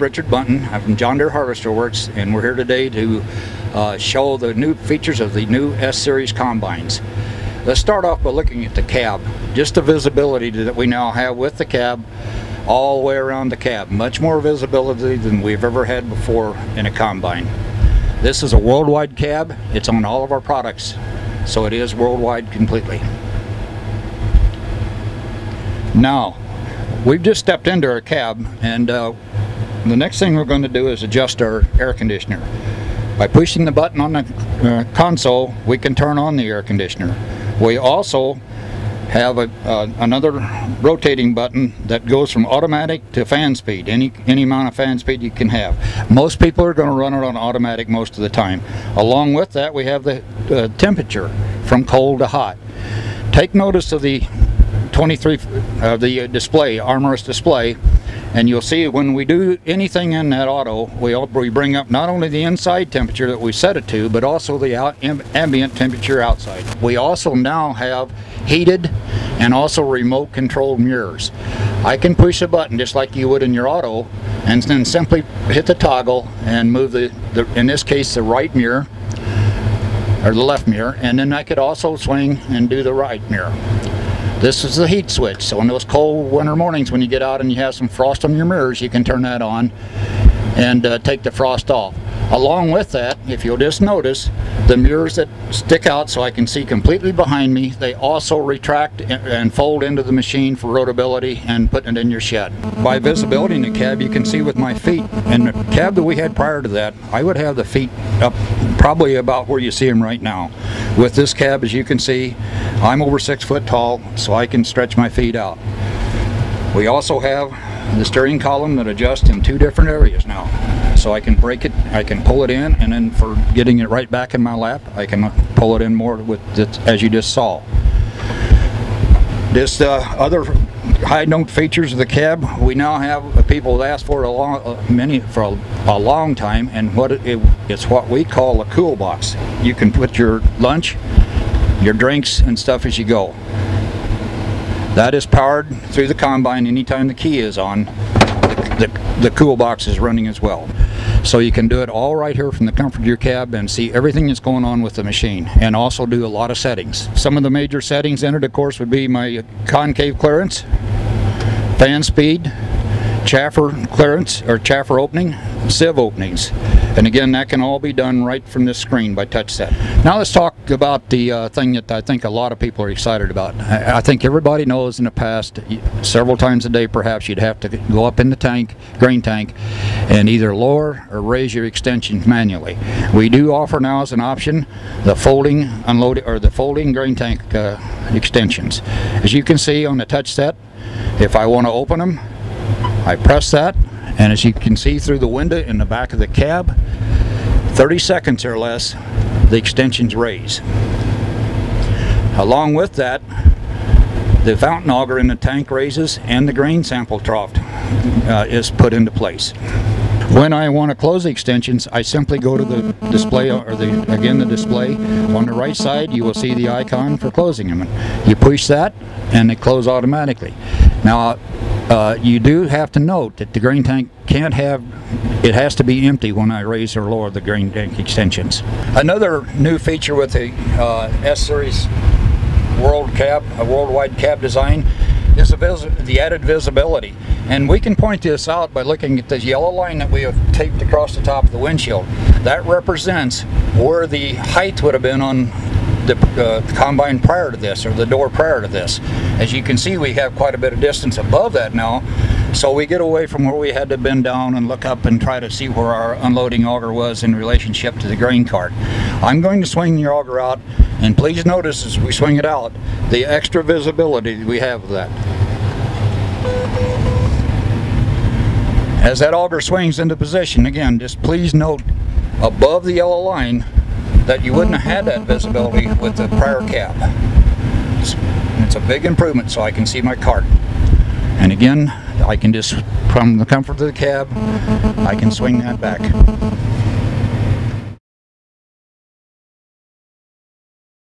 Richard Bunton. I'm from John Deere Harvester Works, and we're here today to uh, show the new features of the new S-Series combines. Let's start off by looking at the cab. Just the visibility that we now have with the cab all the way around the cab. Much more visibility than we've ever had before in a combine. This is a worldwide cab. It's on all of our products, so it is worldwide completely. Now, we've just stepped into our cab and uh, the next thing we're going to do is adjust our air conditioner. By pushing the button on the uh, console, we can turn on the air conditioner. We also have a, uh, another rotating button that goes from automatic to fan speed, any, any amount of fan speed you can have. Most people are going to run it on automatic most of the time. Along with that, we have the uh, temperature from cold to hot. Take notice of the 23 of the display, armrest display, and you'll see when we do anything in that auto, we, bring up not only the inside temperature that we set it to, but also the out, ambient temperature outside. We also now have heated and also remote controlled mirrors. I can push a button just like you would in your auto and then simply hit the toggle and move the, the in this case the right mirror or the left mirror and then I could also swing and do the right mirror. This is the heat switch, so in those cold winter mornings when you get out and you have some frost on your mirrors, you can turn that on and uh, take the frost off. Along with that, if you'll just notice, the mirrors that stick out so I can see completely behind me, they also retract and fold into the machine for roadability and putting it in your shed. By visibility in the cab, you can see with my feet. In the cab that we had prior to that, I would have the feet up probably about where you see them right now. With this cab, as you can see, I'm over six foot tall, so I can stretch my feet out. We also have the steering column that adjusts in two different areas now. So I can break it, I can pull it in, and then for getting it right back in my lap, I can pull it in more with it, as you just saw. This uh, other high note features of the cab, we now have people that asked for a long, uh, many for a, a, long time, and what it, it, it's what we call a cool box. You can put your lunch, your drinks, and stuff as you go. That is powered through the combine anytime the key is on. The, the cool box is running as well. So you can do it all right here from the comfort of your cab and see everything that's going on with the machine and also do a lot of settings. Some of the major settings entered of course would be my concave clearance, fan speed, chaffer clearance or chaffer opening, sieve openings. And again, that can all be done right from this screen by touch set. Now let's talk about the uh, thing that I think a lot of people are excited about. I, I, think everybody knows in the past, several times a day perhaps, you'd have to go up in the tank, grain tank, and either lower or raise your extensions manually. We do offer now as an option the folding unloading or the folding grain tank uh, extensions. As you can see on the touch set, if I want to open them, I press that and as you can see through the window in the back of the cab 30 seconds or less the extensions raise along with that the fountain auger in the tank raises and the grain sample trough uh, is put into place when I want to close the extensions, I simply go to the display, or the again the display. On the right side, you will see the icon for closing them. You push that, and they close automatically. Now, uh, you do have to note that the grain tank can't have, it has to be empty when I raise or lower the grain tank extensions. Another new feature with the uh, S-Series world cab, a worldwide cab design, is the, the added visibility. And we can point this out by looking at this yellow line that we have taped across the top of the windshield. That represents where the height would have been on the uh, combine prior to this or the door prior to this. As you can see we have quite a bit of distance above that now so we get away from where we had to bend down and look up and try to see where our unloading auger was in relationship to the grain cart. I'm going to swing the auger out and please notice as we swing it out the extra visibility we have of that. As that auger swings into position again just please note above the yellow line that you wouldn't have had that visibility with the prior cab. It's, it's a big improvement so I can see my cart. And again, I can just, from the comfort of the cab, I can swing that back.